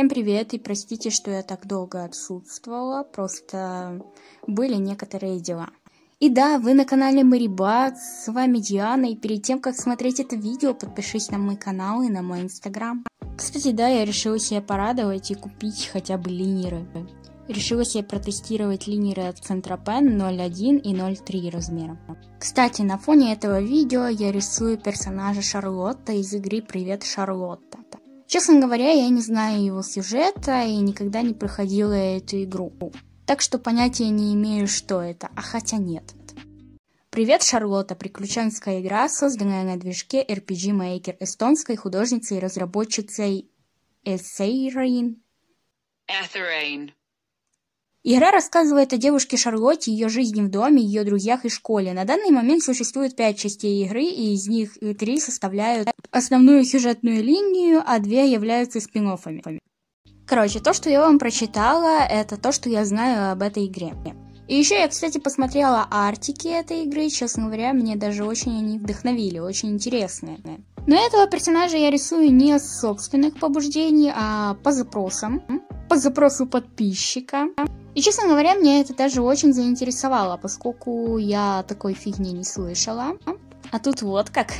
Всем привет и простите, что я так долго отсутствовала, просто были некоторые дела. И да, вы на канале Марибат, с вами Диана, и перед тем, как смотреть это видео, подпишись на мой канал и на мой инстаграм. Кстати, да, я решила себя порадовать и купить хотя бы линеры. Решила себе протестировать линеры от Центропен 0.1 и 0.3 размера. Кстати, на фоне этого видео я рисую персонажа Шарлотта из игры «Привет, Шарлотта». Честно говоря, я не знаю его сюжета и никогда не проходила эту игру. Так что понятия не имею, что это, а хотя нет. Привет, Шарлотта, приключенская игра, созданная на движке RPG Maker эстонской художницей и разработчицей Эссейрейн. Эtherain. Игра рассказывает о девушке Шарлотте, ее жизни в доме, ее друзьях и школе. На данный момент существует пять частей игры, и из них три составляют основную сюжетную линию, а две являются спин -оффами. Короче, то, что я вам прочитала, это то, что я знаю об этой игре. И еще я, кстати, посмотрела артики этой игры, честно говоря, мне даже очень они вдохновили, очень интересные. Но этого персонажа я рисую не с собственных побуждений, а по запросам, по запросу подписчика. И, честно говоря, меня это даже очень заинтересовало, поскольку я такой фигни не слышала. А тут вот как.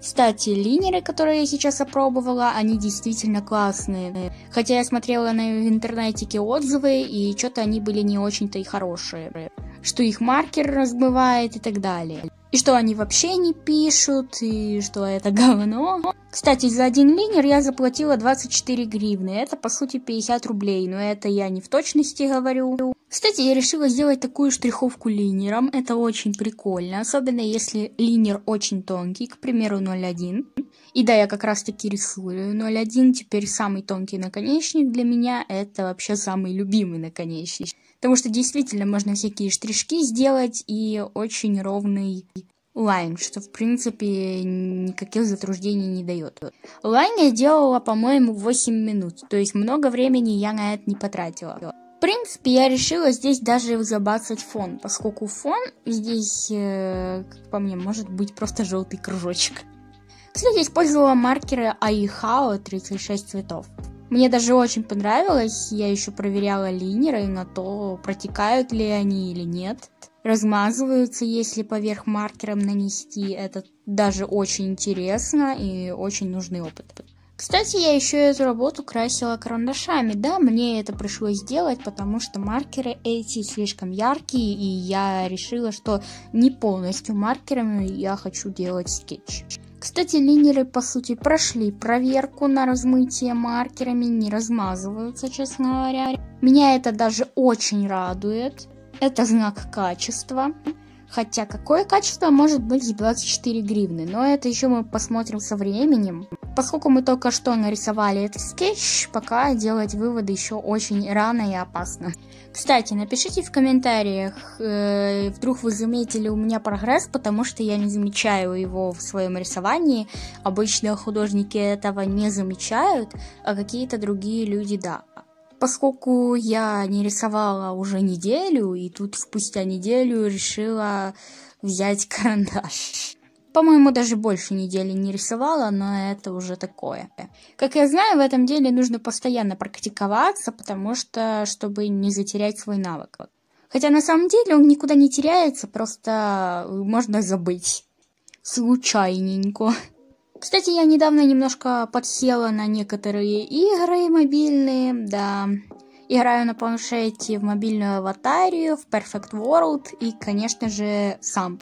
Кстати, линеры, которые я сейчас опробовала, они действительно классные. Хотя я смотрела на в интернете отзывы, и что-то они были не очень-то и хорошие. Что их маркер размывает и так далее и что они вообще не пишут, и что это говно. Кстати, за один линер я заплатила 24 гривны, это по сути 50 рублей, но это я не в точности говорю. Кстати, я решила сделать такую штриховку линером, это очень прикольно, особенно если линер очень тонкий, к примеру 0,1. И да, я как раз таки рисую 0,1, теперь самый тонкий наконечник для меня, это вообще самый любимый наконечник. Потому что действительно можно всякие штришки сделать и очень ровный line, что в принципе никаких затруднений не дает. Line я делала, по-моему, 8 минут, то есть много времени я на это не потратила. Принципе, я решила здесь даже забацать фон, поскольку фон здесь, э, как по мне, может быть просто желтый кружочек. Кстати, использовала маркеры Aihao 36 цветов. Мне даже очень понравилось. Я еще проверяла линеры на то, протекают ли они или нет. Размазываются, если поверх маркером нанести. Это даже очень интересно и очень нужный опыт. Кстати, я еще эту работу красила карандашами. Да, мне это пришлось сделать, потому что маркеры эти слишком яркие, и я решила, что не полностью маркерами я хочу делать скетч. Кстати, линеры, по сути, прошли проверку на размытие маркерами, не размазываются, честно говоря. Меня это даже очень радует. Это знак качества. Хотя какое качество может быть в 24 гривны, но это еще мы посмотрим со временем. Поскольку мы только что нарисовали этот скетч, пока делать выводы еще очень рано и опасно. Кстати, напишите в комментариях, э, вдруг вы заметили у меня прогресс, потому что я не замечаю его в своем рисовании. Обычно художники этого не замечают, а какие-то другие люди да поскольку я не рисовала уже неделю, и тут спустя неделю решила взять карандаш. По-моему, даже больше недели не рисовала, но это уже такое. Как я знаю, в этом деле нужно постоянно практиковаться, потому что, чтобы не затерять свой навык. Хотя на самом деле он никуда не теряется, просто можно забыть. Случайненько. Кстати, я недавно немножко подсела на некоторые игры мобильные, да. Играю на планшете в мобильную аватарию, в Perfect World и, конечно же, Samp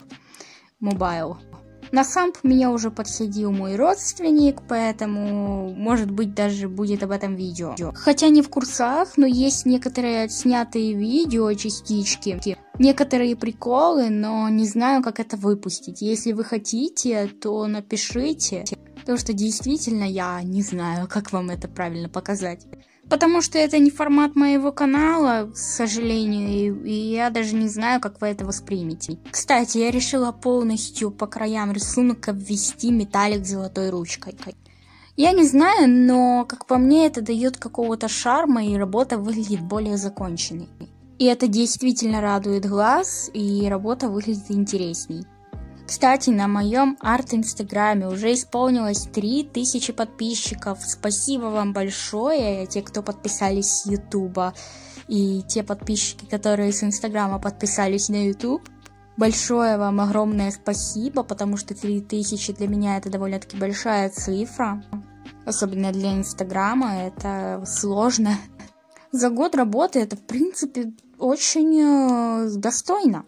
Mobile. На Самп меня уже подсадил мой родственник, поэтому, может быть, даже будет об этом видео. Хотя не в курсах, но есть некоторые отснятые видео, частички, некоторые приколы, но не знаю, как это выпустить. Если вы хотите, то напишите, потому что действительно я не знаю, как вам это правильно показать. Потому что это не формат моего канала, к сожалению, и, и я даже не знаю, как вы это воспримете. Кстати, я решила полностью по краям рисунка ввести металлик золотой ручкой. Я не знаю, но, как по мне, это дает какого-то шарма, и работа выглядит более законченной. И это действительно радует глаз, и работа выглядит интересней. Кстати, на моем арт-инстаграме уже исполнилось 3000 подписчиков. Спасибо вам большое, те, кто подписались с ютуба, и те подписчики, которые с инстаграма подписались на ютуб. Большое вам огромное спасибо, потому что 3000 для меня это довольно-таки большая цифра. Особенно для Инстаграма это сложно. За год работы это, в принципе, очень э, достойно.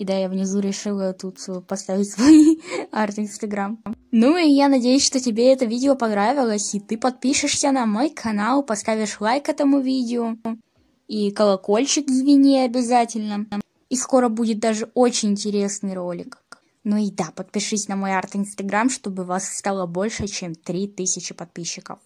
И да, я внизу решила тут поставить свой арт-инстаграм. Ну и я надеюсь, что тебе это видео понравилось, и ты подпишешься на мой канал, поставишь лайк этому видео, и колокольчик звени обязательно. И скоро будет даже очень интересный ролик. Ну и да, подпишись на мой арт-инстаграм, чтобы вас стало больше, чем 3000 подписчиков.